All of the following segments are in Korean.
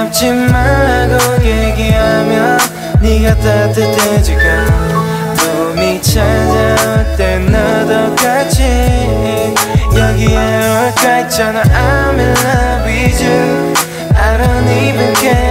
잡지 말고 얘기하면 네가 따뜻해지고 도움이 찾아올 때 너도 같이 여기에 올까? 했잖아 I'm in love with you. I don't even care.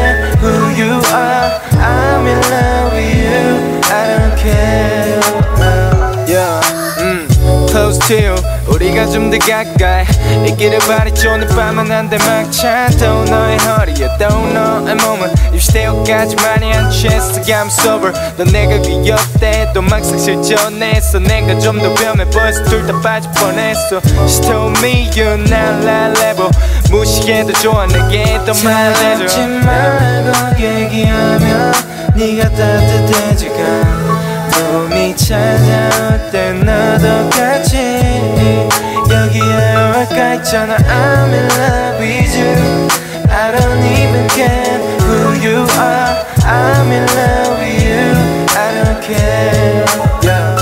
You 우리가 좀 더 가까이. 있기를 바랬죠 오늘 밤은 한대 막차 또 너의 허리에 또 너의 몸은 입시대역까지 많이 안 취했어 I'm sober 넌 내가 귀엽대 또 막상 실전했어. 내가 좀 더 변해 보여서 둘다 빠질 뻔했어. She told me you're not like level. 무시해도 좋아 내게 더 말해줘. 참지 말고 얘기하면 네가 따뜻해질까? 봄이 찾아올 때 너도 같이 있잖아 I'm in love with you I don't even care who you are I'm in love with you I don't care yeah.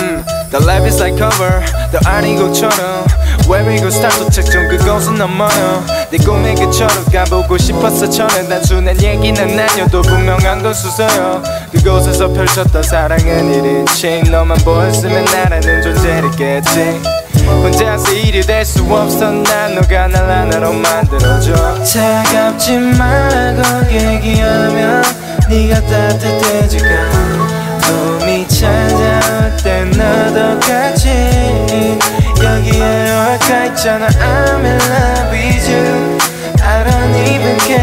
mm, The life is like cover 더 아닌 것처럼 go start 도착점 그곳은 너무 멀어 네 꿈의 그처럼 가보고 싶었어 저는 단순한 얘기는 아니어도 분명한 건 수서요 그곳에서 펼쳤던 사랑은 1인칭 너만 보였으면 나라는 존재했겠지 혼자서 일이 될 수 없어. 난 너가 날 하나로 만들어줘. 차갑지 말고 얘기하면 네가 따뜻해질까? 봄이 찾아올 때 너도 같이 여기에 올까 있잖아. I'm in love with you. I don't even care